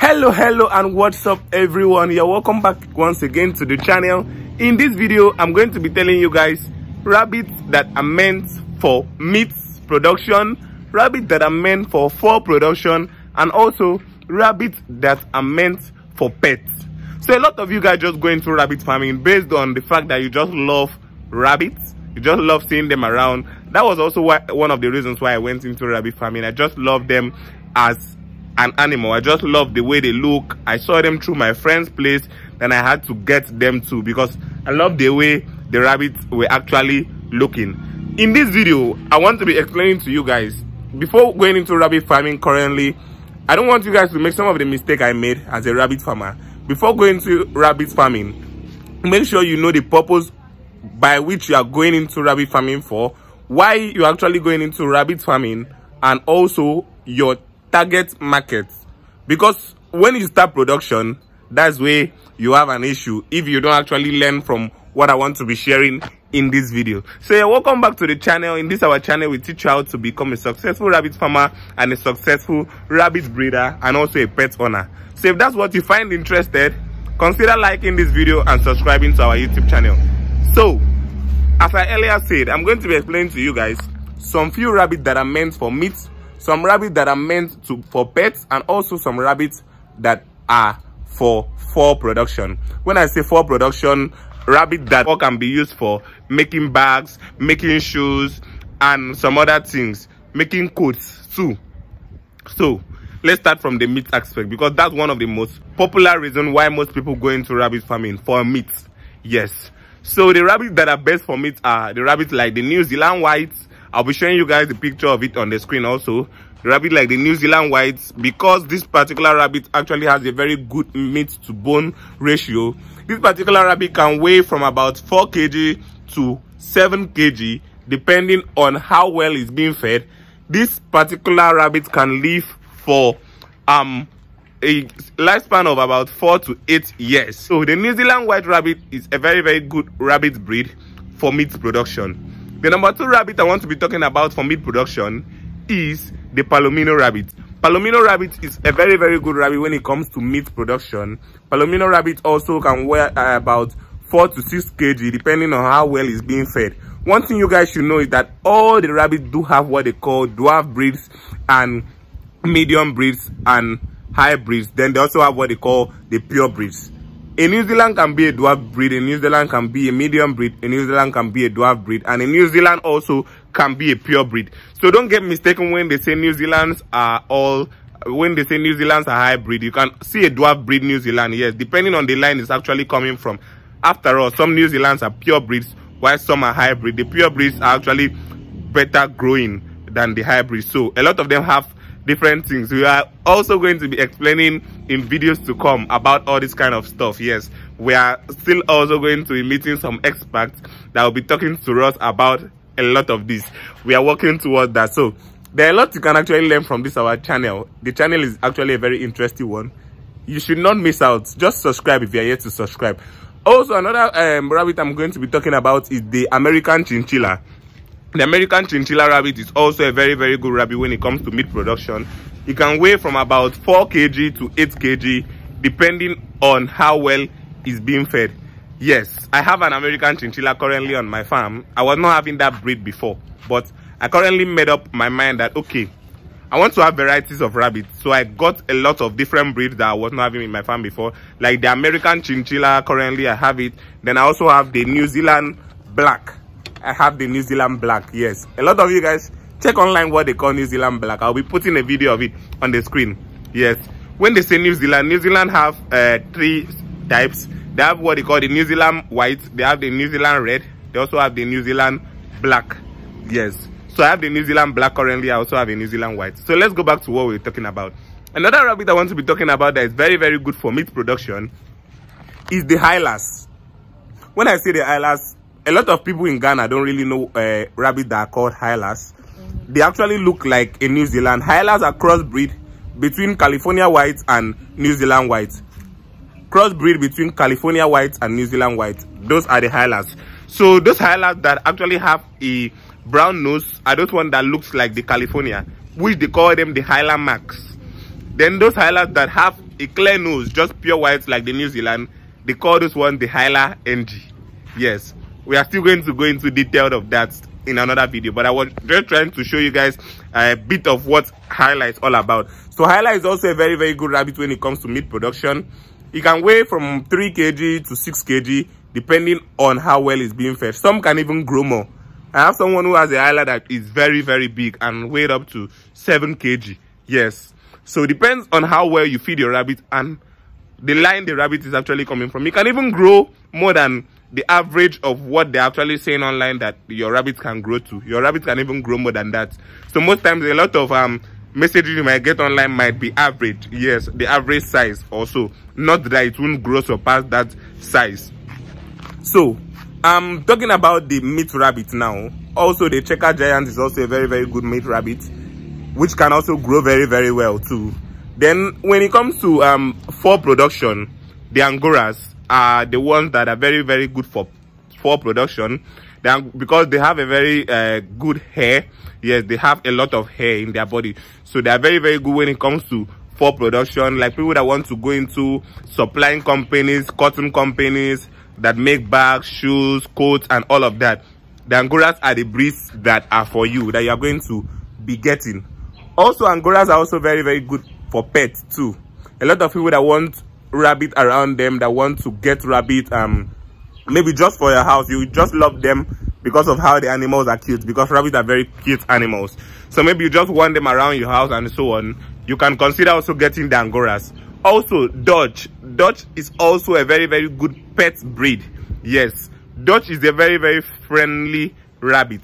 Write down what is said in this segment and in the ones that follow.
hello hello and what's up everyone? You're welcome back once again to the channel. In this video i'm going to be telling you guys rabbits that are meant for meat production rabbits that are meant for fur production and also rabbits that are meant for pets. So a lot of you guys just go into rabbit farming based on the fact that you just love rabbits. You just love seeing them around. That was also why one of the reasons why i went into rabbit farming. I just love them as an animal. I just love the way they look. I saw them through my friend's place and i had to get them too because i love the way the rabbits were actually looking. In this video i want to be explaining to you guys before going into rabbit farming currently i don't want you guys to make some of the mistake i made as a rabbit farmer. Before going to rabbit farming make sure you know the purpose by which you are going into rabbit farming for why you're actually going into rabbit farming and also your target market because when you start production that's where you have an issue if you don't actually learn from what i want to be sharing in this video. So yeah, welcome back to the channel. In this our channel we teach you how to become a successful rabbit farmer and a successful rabbit breeder and also a pet owner. So if that's what you find interested consider liking this video and subscribing to our youtube channel. So as i earlier said i'm going to be explaining to you guys some few rabbits that are meant for meat some rabbits that are meant to for pets and also some rabbits that are for fur production. When i say fur production rabbit that can be used for making bags making shoes and some other things making coats too. So let's start from the meat aspect because that's one of the most popular reason why most people go into rabbit farming for meat. Yes. So the rabbits that are best for meat are the rabbits like the new zealand whites I'll be showing you guys the picture of it on the screen also. Rabbit like the New Zealand whites because this particular rabbit actually has a very good meat to bone ratio. This particular rabbit can weigh from about 4 kg to 7 kg depending on how well it's being fed. This particular rabbit can live for um a lifespan of about 4 to 8 years. So the New Zealand white rabbit is a very very good rabbit breed for meat production. The number two rabbit I want to be talking about for meat production is the Palomino rabbit. Palomino rabbit is a very, very good rabbit when it comes to meat production. Palomino rabbit also can weigh uh, about 4 to 6 kg depending on how well it's being fed. One thing you guys should know is that all the rabbits do have what they call dwarf breeds and medium breeds and high breeds. Then they also have what they call the pure breeds. A New Zealand can be a dwarf breed, a New Zealand can be a medium breed, a New Zealand can be a dwarf breed, and a New Zealand also can be a pure breed. So don't get mistaken when they say New Zealands are all when they say New Zealand's are hybrid, you can see a dwarf breed New Zealand, yes, depending on the line it's actually coming from. After all, some New Zealands are pure breeds, while some are hybrid. The pure breeds are actually better growing than the hybrid. So a lot of them have different things we are also going to be explaining in videos to come about all this kind of stuff yes. We are still also going to be meeting some experts that will be talking to us about a lot of this. We are working towards that. So there are a lot you can actually learn from this our channel. The channel is actually a very interesting one. You should not miss out. Just subscribe if you are yet to subscribe. Also another um, rabbit i'm going to be talking about is the american chinchilla. The American chinchilla rabbit is also a very, very good rabbit when it comes to meat production. It can weigh from about 4 kg to 8 kg depending on how well it's being fed. Yes, I have an American chinchilla currently on my farm. I was not having that breed before, but I currently made up my mind that, okay, I want to have varieties of rabbits. So I got a lot of different breeds that I was not having in my farm before. Like the American chinchilla, currently I have it. Then I also have the New Zealand black I have the New Zealand black. Yes, a lot of you guys check online what they call New Zealand black. I'll be putting a video of it on the screen. Yes, when they say New Zealand, New Zealand have uh, three types. They have what they call the New Zealand white. They have the New Zealand red. They also have the New Zealand black. Yes. So I have the New Zealand black currently. I also have a New Zealand white. So let's go back to what we we're talking about. Another rabbit I want to be talking about that is very, very good for meat production is the Hylas. When I say the Hylas, a lot of people in Ghana don't really know uh, rabbits that are called Hylas. They actually look like a New Zealand. Hylas are crossbreed between California white and New Zealand white. Crossbreed between California white and New Zealand white. Those are the Hylas. So those Hylas that actually have a brown nose are those one that looks like the California, which they call them the Hyla Max. then those hylas that have a clear nose just pure white like the new zealand they call this one the hyla ng yes we are still going to go into detail of that in another video but i was just trying to show you guys a bit of what Hyla is all about. So Hyla is also a very very good rabbit when it comes to meat production. It can weigh from 3 kg to 6 kg depending on how well it's being fed. Some can even grow more. I have someone who has a Hyla that is very very big and weighed up to 7 kg. Yes. So it depends on how well you feed your rabbit and the line the rabbit is actually coming from. You can even grow more than the average of what they're actually saying online that your rabbit can grow to. Your rabbit can even grow more than that. So most times a lot of um messages you might get online might be average. Yes, the average size also. Not that it won't grow surpass that size. So I'm talking about the meat rabbit now. Also the checker giant is also a very very good meat rabbit which can also grow very very well too then when it comes to um for production the angoras are the ones that are very very good for for production. They because they have a very uh, good hair. Yes they have a lot of hair in their body. So they are very very good when it comes to for production. Like people that want to go into supplying companies cotton companies that make bags shoes coats and all of that. The angoras are the breeds that are for you that you are going to be getting. Also angoras are also very very good for pets too. A lot of people that want rabbit around them that want to get rabbit um maybe just for your house. You just love them because of how the animals are cute because rabbits are very cute animals. So maybe you just want them around your house and so on. You can consider also getting the angoras. Also dutch. Dutch is also a very very good pet breed. Yes. Dutch is a very very friendly rabbit.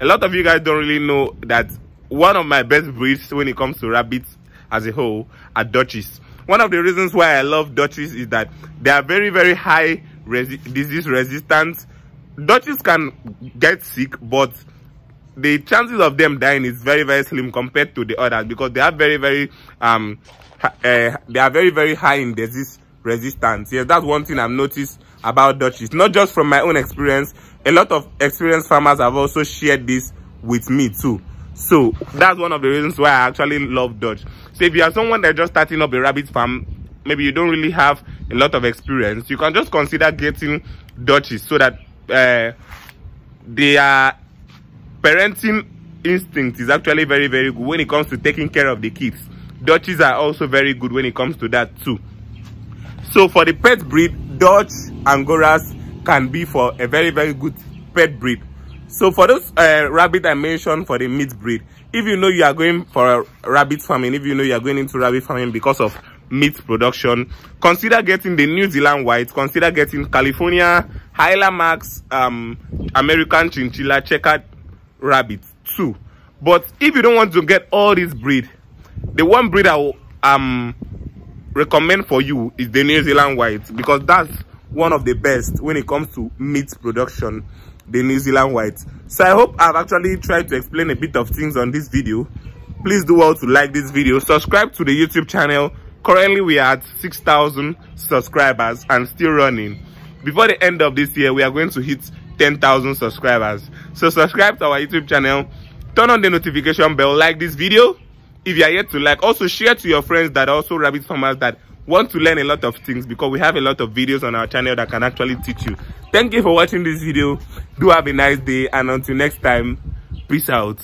A lot of you guys don't really know that one of my best breeds when it comes to rabbits as a whole are Dutchies. One of the reasons why I love Dutchies is that they are very, very high resi disease resistant. Dutchies can get sick, but the chances of them dying is very, very slim compared to the others because they are very, very, um, uh, they are very, very high in disease resistance. Yes, that's one thing I've noticed about Dutchies. Not just from my own experience, a lot of experienced farmers have also shared this with me too so that's one of the reasons why i actually love dutch so if you are someone that's just starting up a rabbit farm maybe you don't really have a lot of experience you can just consider getting dutchies so that uh, their parenting instinct is actually very very good when it comes to taking care of the kids. Dutchies are also very good when it comes to that too. So for the pet breed dutch angoras can be for a very very good pet breed so for those uh, rabbit i mentioned for the meat breed if you know you are going for rabbit farming if you know you are going into rabbit farming because of meat production consider getting the new zealand white consider getting california hyla max um american chinchilla checkered rabbit too. But if you don't want to get all this breed the one breed i will um recommend for you is the new zealand white because that's one of the best when it comes to meat production the New Zealand white. So I hope I've actually tried to explain a bit of things on this video. Please do well to like this video. Subscribe to the YouTube channel. Currently we are at 6,000 subscribers and still running. Before the end of this year, we are going to hit 10,000 subscribers. So subscribe to our YouTube channel. Turn on the notification bell. Like this video. If you are yet to like, also share to your friends that also rabbit farmers that want to learn a lot of things because we have a lot of videos on our channel that can actually teach you. Thank you for watching this video. Do have a nice day and until next time peace out